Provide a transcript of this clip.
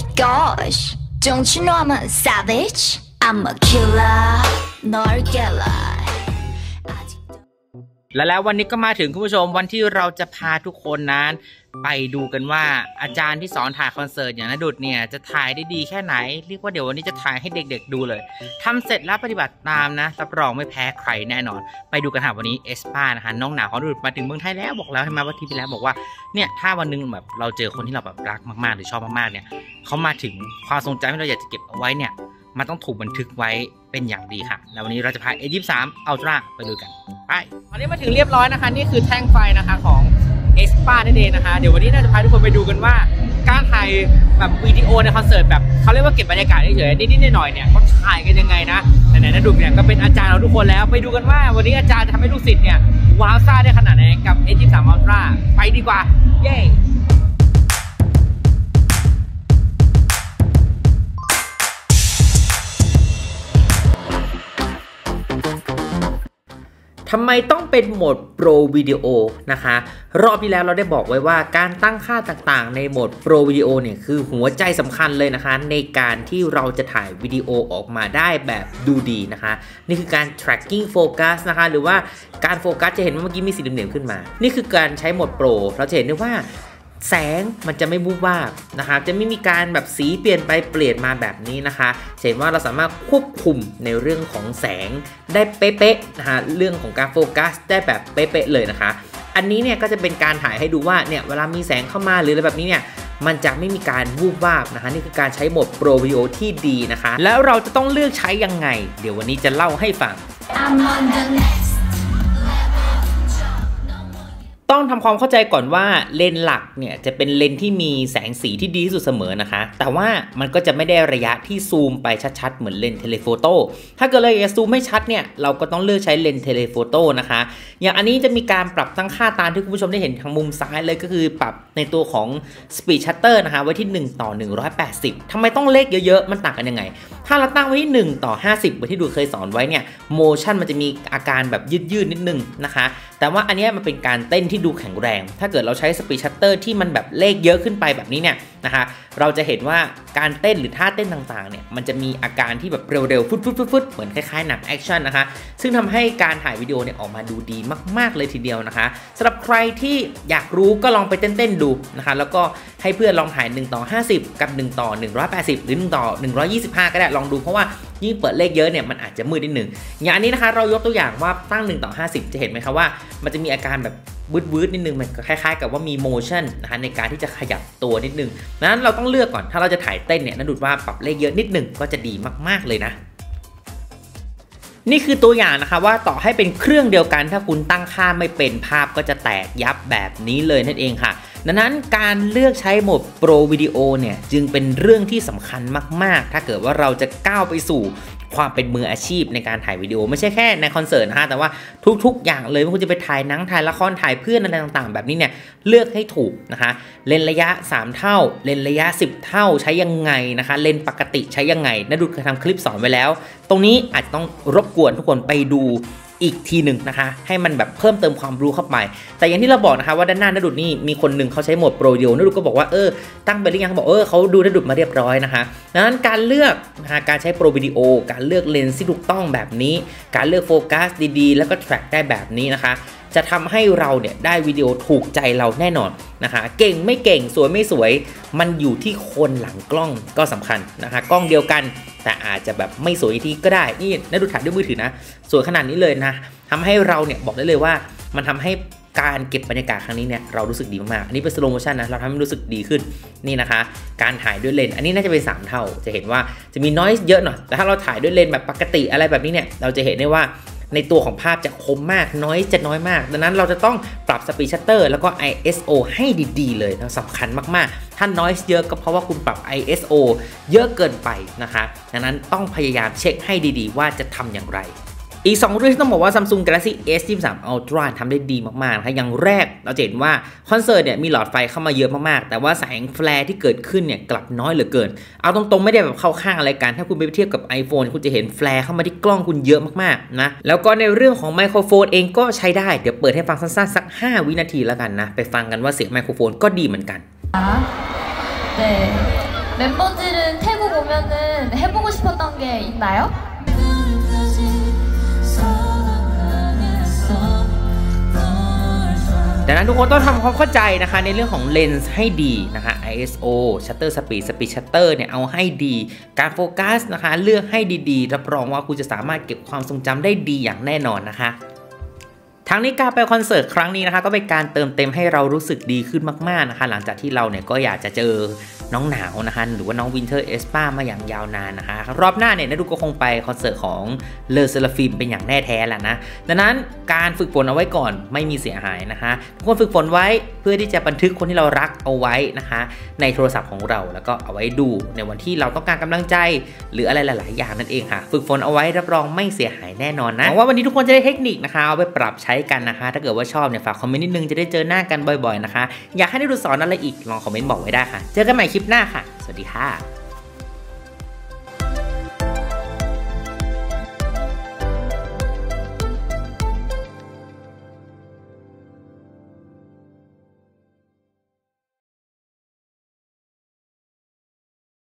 my gosh. Don't you know I'm a savage? I'm a killer, not a killer และแล้ววันนี้ก็มาถึงคุณผู้ชมวันที่เราจะพาทุกคนนั้น ไปดูกันว่าอาจารย์ที่สอนถ่ายคอนเสิร์ตอย่างนดุดเนี่ยจะถ่ายได้ดีแค่ไหน เรียกว่าเดี๋ยววันนี้จะถ่ายให้เด็กๆดูเลยทำเสร็จแล้วปฏิบัติตามนะรับรองไม่แพ้ใครแน่นอน ไปดูกันค่ะวันนี้ aespa นะคะน้องสาวของดุดมาถึงเมืองไทยแล้วบอกแล้วให้มาวันที่ไปแล้วบอกว่าเนี่ยถ้าวันหนึงแบบเราเจอคนที่เราแบบรักมากๆ หรือชอบมากๆเนี่ยเขามาถึงความทรงจำที่เราอยากจะเก็บเอาไว้เนี่ย มันต้องถูกบันทึกไว้เป็นอย่างดีค่ะ แล้ววันนี้เราจะพา A23 Ultra ไปดูกันไปตอนนี้มาถึงเรียบร้อยนะคะ นี่คือแท่งไฟนะคะของ e s p a นั่นเองนะคะ เดี๋ยววันนี้น่าจะพาทุกคนไปดูกันว่า การถ่ายแบบวิดีโอในคอนเสิร์ตแบบเขาเรียกว่าเก็บบรรยากาศเฉยๆนิดๆหน่อยๆเนี่ยเขาถ่ายกันยังไงนะไหนๆนะดูเนี่ยก็เป็นอาจารย์เราทุกคนแล้ว ไปดูกันว่าวันนี้อาจารย์จะทำให้ลูกศิษย์เนี่ยว้าวซ่าได้ขนาดไหนกับ A23 Ultra ไปดีกว่า เย้ ทำไมต้องเป็นโหมดโปรวิดีโอนะคะ รอบที่แล้วเราได้บอกไว้ว่าการตั้งค่าต่างๆ ในโหมดโปรวิดีโอเนี่ยคือหัวใจสำคัญเลยนะคะ ในการที่เราจะถ่ายวิดีโอออกมาได้แบบดูดีนะคะ นี่คือการ tracking focus นะคะ หรือว่าการโฟกัสจะเห็นว่าเมื่อกี้มีสีเหลืองๆขึ้นมา นี่คือการใช้โหมดโปรเราจะเห็นได้ว่า แสงมันจะไม่บูบวาบนะคะจะไม่มีการแบบสีเปลี่ยนไปเปลี่ยนมาแบบนี้นะคะเห็นว่าเราสามารถควบคุมในเรื่องของแสงได้เป๊ะๆนะคะเรื่องของการโฟกัสได้แบบเป๊ะๆเลยนะคะ อันนี้เนี่ยก็จะเป็นการถ่ายให้ดูว่าเนี่ยเวลามีแสงเข้ามาหรืออะไรแบบนี้เนี่ยมันจะไม่มีการวูบวาบนะคะนี่คือการใช้โหมดโปรวิโอที่ดีนะคะ แล้วเราจะต้องเลือกใช้ยังไง เดี๋ยววันนี้จะเล่าให้ฟัง I'm on the next ต้องทำความเข้าใจก่อนว่าเลนส์หลักเนี่ยจะเป็นเลนส์ที่มีแสงสีที่ดีที่สุดเสมอนะคะ แต่ว่ามันก็จะไม่ได้ระยะที่ซูมไปชัดๆ เหมือนเลนส์ telephoto ถ้าเกิดเราอยากจะซูมให้ชัดเนี่ยเราก็ต้องเลือกใช้เลนส์ telephoto นะคะ อย่างอันนี้จะมีการปรับตั้งค่าตามที่คุณผู้ชมได้เห็นทางมุมซ้ายเลยก็คือปรับในตัวของ Speed Shutter นะคะไว้ที่ 1 ต่อ 180ทำไมต้องเลขเยอะๆ มันต่างกันยังไง ถ้าเราตั้งไว้ที่ 1 ต่อ 50เหมือนที่ดูเคยสอนไว้เนี่ย motion มันจะมีอาการแบบยืดๆนิดนึงนะคะแต่ว่าอันนี้มันเป็นการเต้นที่ดูแข็งแรง ถ้าเกิดเราใช้ speed shutter ที่มันแบบเลขเยอะขึ้นไปแบบนี้เนี่ยนะคะเราจะเห็นว่าการเต้นหรือท่าเต้นต่างๆเนี่ยมันจะมีอาการที่แบบเร็วๆฟุดๆเหมือนคล้ายๆหนังแอคชั่นนะคะซึ่งทำให้การถ่ายวิดีโอเนี่ยออกมาดูดีมากๆเลยทีเดียวนะคะสำหรับใครที่อยากรู้ก็ลองไปเต้นๆดูนะคะแล้วก็ให้เพื่อนลองถ่าย 1 ต่อ 50 กับ 1 ต่อ 180 หรือ 1 ต่อ 125 ก็ได้ลองดูเพราะว่ายิ่งเปิดเลขเยอะเนี่ยมันอาจจะมืดนิดหนึ่งอย่างนี้นะคะเรายกตัวอย่างว่าตั้ง 1 ต่อ 50 จะเห็นไหมคะว่ามันจะมีอาการแบบวืดวืดๆนิดนึงมันคล้ายๆ กับว่ามีโมชั่นนะคะในการที่จะขยับตัวนิดนึงดังนั้นเราต้องเลือกก่อนถ้าเราจะถ่ายเต้นเนี่ยนั่นดูว่าปรับเลขเยอะนิดนึงก็จะดีมากๆเลยนะนี่คือตัวอย่างนะคะว่าต่อให้เป็นเครื่องเดียวกัน ถ้าคุณตั้งค่าไม่เป็นภาพก็จะแตกยับแบบนี้เลยนั่นเองค่ะ ดังนั้นการเลือกใช้โหมดโปรวิดีโอเนี่ยจึงเป็นเรื่องที่สำคัญมากๆ ถ้าเกิดว่าเราจะก้าวไปสู่ ความเป็นมืออาชีพในการถ่ายวิดีโอ ไม่ใช่แค่ในคอนเสิร์ตนะฮะแต่ว่าทุกๆ อย่างเลยไม่ว่าคุณจะไปถ่ายหนังถ่ายละครถ่ายเพื่อนอะไรต่างๆ แบบนี้เนี่ยเลือกให้ถูกนะคะเลนระยะ 3 เท่า เลนระยะ 10 เท่าใช้ยังไงนะคะ เลนปกติใช้ยังไงนดูเคยทำคลิปสอนไว้แล้ว ตรงนี้อาจจะต้องรบกวนทุกคนไปดู อีกทีหนึ่งนะคะ ให้มันแบบเพิ่มเติมความรู้เข้าไป แต่อย่างที่เราบอกนะคะว่าด้านหน้านาดุดนี่มีคนหนึ่งเขาใช้โหมดโปรวิดีโอนาดุดก็บอกว่าเออตั้งไปหรือยังเขาบอกเออเขาดูนาดุดมาเรียบร้อยนะคะดังนั้นการเลือกนะคะการใช้โปรวิดีโอ การเลือกเลนส์ที่ถูกต้องแบบนี้ การเลือกโฟกัสดีๆ แล้วก็แทร็กได้แบบนี้นะคะ จะทำให้เราเนี่ยได้วิดีโอถูกใจเราแน่นอนนะคะเก่งไม่เก่งสวยไม่สวย มันอยู่ที่คนหลังกล้องก็สำคัญนะคะกล้องเดียวกัน แต่อาจจะแบบไม่สวยทีก็ได้นี่นาดูถ่ายด้วยมือถือนะสวยขนาดนี้เลยนะทำให้เราเนี่ยบอกได้เลยว่ามันทำให้การเก็บบรรยากาศครั้งนี้เนี่ยเรารู้สึกดีมากๆ อันนี้เป็น slow motion นะเราทำให้รู้สึกดีขึ้นนี่นะคะ การถ่ายด้วยเลนส์อันนี้น่าจะเป็น 3 เท่า จะเห็นว่าจะมี noise เยอะหน่อย แต่ถ้าเราถ่ายด้วยเลนส์แบบปกติอะไรแบบนี้เนี่ยเราจะเห็นได้ว่า ในตัวของภาพจะคมมาก noise จะน้อยมาก ดังนั้นเราจะต้องปรับ speed shutter แล้วก็ ISO ให้ดีๆ เลยนะสำคัญมากๆ ถ้า noise เยอะก็เพราะว่าคุณปรับ ISO เยอะเกินไปนะคะดังนั้นต้องพยายามเช็คให้ดีๆ ว่าจะทำอย่างไร อีก 2 เรื่องที่ต้องบอกว่า Samsung Galaxy S23 Ultra ทำได้ดีมากๆนะคะอย่างแรกเราจะเห็นว่าคอนเสิร์ตเนี่ยมีหลอดไฟเข้ามาเยอะมากๆ แต่ว่าแสงแฟลร์ที่เกิดขึ้นเนี่ยกลับน้อยเหลือเกิน เอาตรงๆ ไม่ได้แบบเข้าข้างอะไรกัน ถ้าคุณไปเทียบกับ iPhone คุณจะเห็นแฟลร์เข้ามาที่กล้องคุณเยอะมากๆนะแล้วก็ในเรื่องของไมโครโฟนเองก็ใช้ได้ เดี๋ยวเปิดให้ฟังสั้นๆสัก 5 วินาทีแล้วกันนะ ไปฟังกันว่าเสียงไมโครโฟนก็ดีเหมือนกัน 네. 멤버들은 태국 오면은 해보고 싶었던 게 있나요? ดังนั้นทุกคนต้องทำความเข้าใจนะคะในเรื่องของเลนส์ให้ดีนะคะ ISO shutter speed speed shutter เนี่ยเอาให้ดี การโฟกัสนะคะเลือกให้ดีๆ รับรองว่าคุณจะสามารถเก็บความทรงจำได้ดีอย่างแน่นอนนะคะทั้งนี้การไปคอนเสิร์ตครั้งนี้นะคะก็เป็นการเติมเต็มให้เรารู้สึกดีขึ้นมากๆนะคะหลังจากที่เราเนี่ยก็อยากจะเจอ น้องหนาวนะคะหรือว่าน้อง Winter aespa มาอย่างยาวนานนะคะ รอบหน้าเนี่ยนาดูก็คงไปคอนเสิร์ตของ LE SSERAFIM เป็นอย่างแน่แท้แหละนะ ดังนั้นการฝึกฝนเอาไว้ก่อนไม่มีเสียหายนะคะทุกคนฝึกฝนไว้เพื่อที่จะบันทึกคนที่เรารักเอาไว้นะคะ ในโทรศัพท์ของเราแล้วก็เอาไว้ดูในวันที่เราต้องการกำลังใจ หรืออะไรหลาย ๆ อย่างนั่นเองค่ะ ฝึกฝนเอาไว้รับรองไม่เสียหายแน่นอนนะหวังว่าวันนี้ทุกคนจะได้เทคนิคนะคะเอาไปปรับใช้กันนะคะ ถ้าเกิดว่าชอบเนี่ยฝากคอมเมนต์นิดนึงจะได้เจอหน้ากันบ่อย ๆ นะคะ อยากให้ได้ดูสอนอะไรอีกลองคอมเมนต์บอกไว้ได้ค่ะ เจอกันใหม่คลิปหน้าค่ะ สวัสดีค่ะ